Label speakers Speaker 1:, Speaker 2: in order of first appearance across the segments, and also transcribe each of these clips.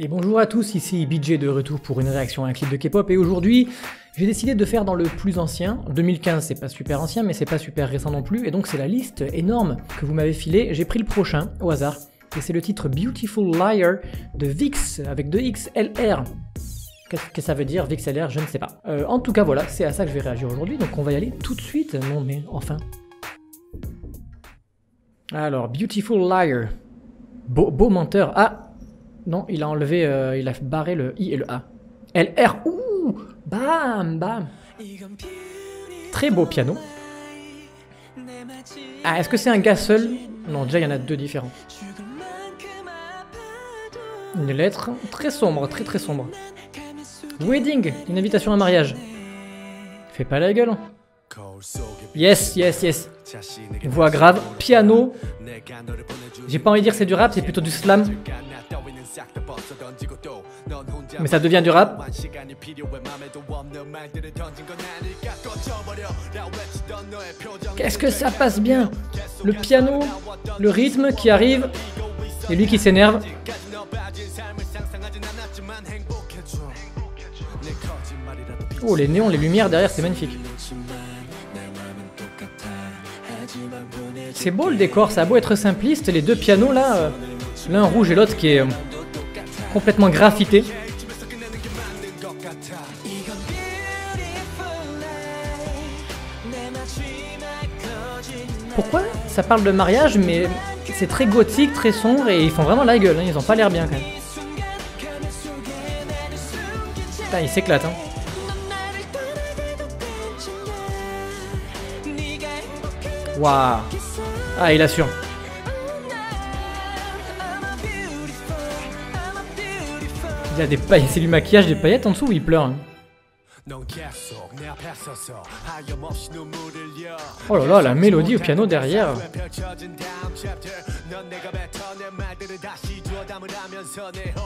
Speaker 1: Et bonjour à tous, ici BJ de retour pour une réaction à un clip de K-pop et aujourd'hui j'ai décidé de faire dans le plus ancien. 2015 c'est pas super ancien mais c'est pas super récent non plus et donc c'est la liste énorme que vous m'avez filée. J'ai pris le prochain au hasard et c'est le titre Beautiful Liar de VIX avec 2XLR. Qu'est-ce que ça veut dire VixLR Je ne sais pas. Euh, en tout cas voilà, c'est à ça que je vais réagir aujourd'hui donc on va y aller tout de suite. Non mais enfin. Alors Beautiful Liar. Beau, beau menteur. Ah non, il a enlevé, euh, il a barré le I et le A. LR, ouh Bam, bam Très beau piano. Ah, est-ce que c'est un gars seul? Non, déjà il y en a deux différents. Une lettre très sombre, très très sombre. Wedding, une invitation à mariage. Fais pas la gueule. Yes, yes, yes. Voix grave, piano. J'ai pas envie de dire c'est du rap, c'est plutôt du slam. Mais ça devient du rap. Qu'est-ce que ça passe bien? Le piano, le rythme qui arrive, et lui qui s'énerve. Oh, les néons, les lumières derrière, c'est magnifique. C'est beau le décor, ça a beau être simpliste, les deux pianos là, euh, l'un rouge et l'autre qui est euh, complètement graffité. Pourquoi ça parle de mariage mais c'est très gothique, très sombre et ils font vraiment la gueule, hein, ils ont pas l'air bien quand même. Putain, ils s'éclatent hein. Waouh Ah, il assure. Il a des paillettes, c'est du maquillage, des paillettes en dessous où il pleure. Hein. Oh là là, la mélodie au piano derrière.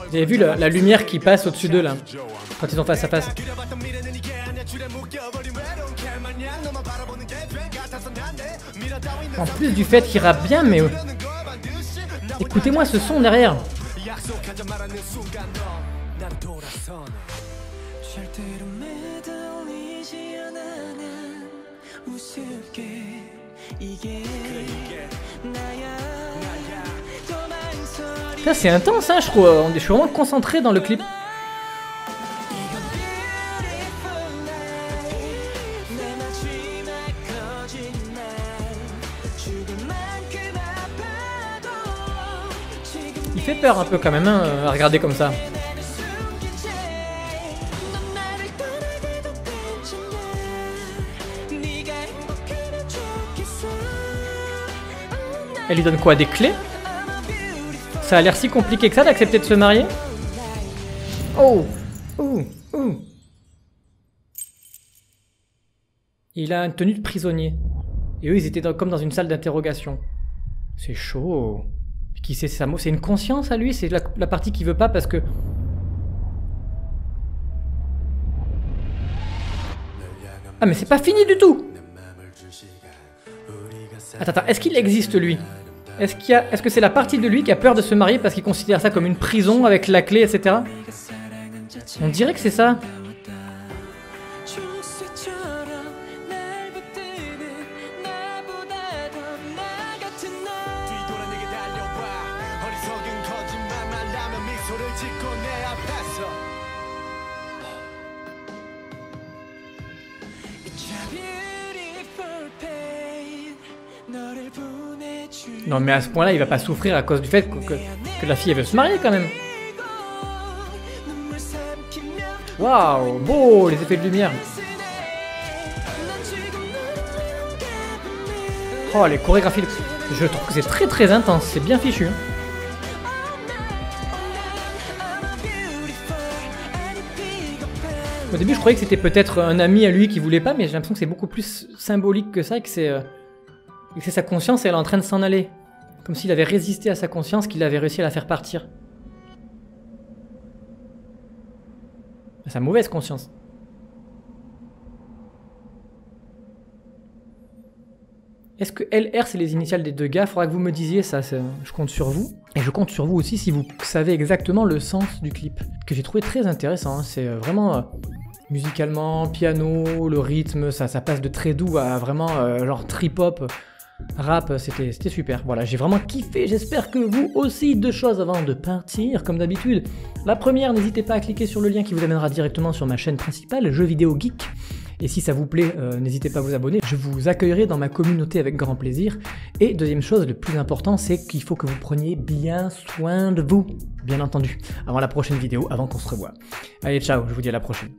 Speaker 1: Vous avez vu la, la lumière qui passe au-dessus d'eux là, quand ils sont face à face? En plus du fait qu'il rappe bien, mais... Écoutez-moi ce son derrière. c'est intense, hein, je trouve. Je suis vraiment concentré dans le clip. Il fait peur un peu quand même hein, à regarder comme ça. Elle lui donne quoi Des clés? Ça a l'air si compliqué que ça d'accepter de se marier? Oh Oh Oh Il a une tenue de prisonnier. Et eux, ils étaient comme dans une salle d'interrogation. C'est chaud. Qui c'est ça C'est une conscience à lui C'est la, partie qu'il veut pas parce que... Ah mais c'est pas fini du tout Attends, attends, est-ce qu'il existe lui? Est-ce qu'il est-ce que c'est la partie de lui qui a peur de se marier parce qu'il considère ça comme une prison avec la clé, etc. On dirait que c'est ça. Non mais à ce point-là, il va pas souffrir à cause du fait que, la fille elle veut se marier quand même. Waouh, beau les effets de lumière. Oh les chorégraphies, je trouve que c'est très très intense, c'est bien fichu. Hein. Au début, je croyais que c'était peut-être un ami à lui qui voulait pas, mais j'ai l'impression que c'est beaucoup plus symbolique que ça et que c'est euh, sa conscience et elle est en train de s'en aller. Comme s'il avait résisté à sa conscience, qu'il avait réussi à la faire partir. Sa mauvaise conscience. Est-ce que LR c'est les initiales des deux gars? Faudra que vous me disiez ça, je compte sur vous. Et je compte sur vous aussi si vous savez exactement le sens du clip, que j'ai trouvé très intéressant. Hein. C'est euh, vraiment euh, musicalement, piano, le rythme, ça, ça passe de très doux à vraiment euh, genre trip-hop, rap, c'était super. Voilà, j'ai vraiment kiffé, j'espère que vous aussi. Deux choses avant de partir, comme d'habitude. La première, n'hésitez pas à cliquer sur le lien qui vous amènera directement sur ma chaîne principale, Jeux Vidéo Geek. Et si ça vous plaît, euh, n'hésitez pas à vous abonner. Je vous accueillerai dans ma communauté avec grand plaisir. Et deuxième chose, le plus important, c'est qu'il faut que vous preniez bien soin de vous. Bien entendu. Avant la prochaine vidéo, avant qu'on se revoie. Allez, ciao, je vous dis à la prochaine.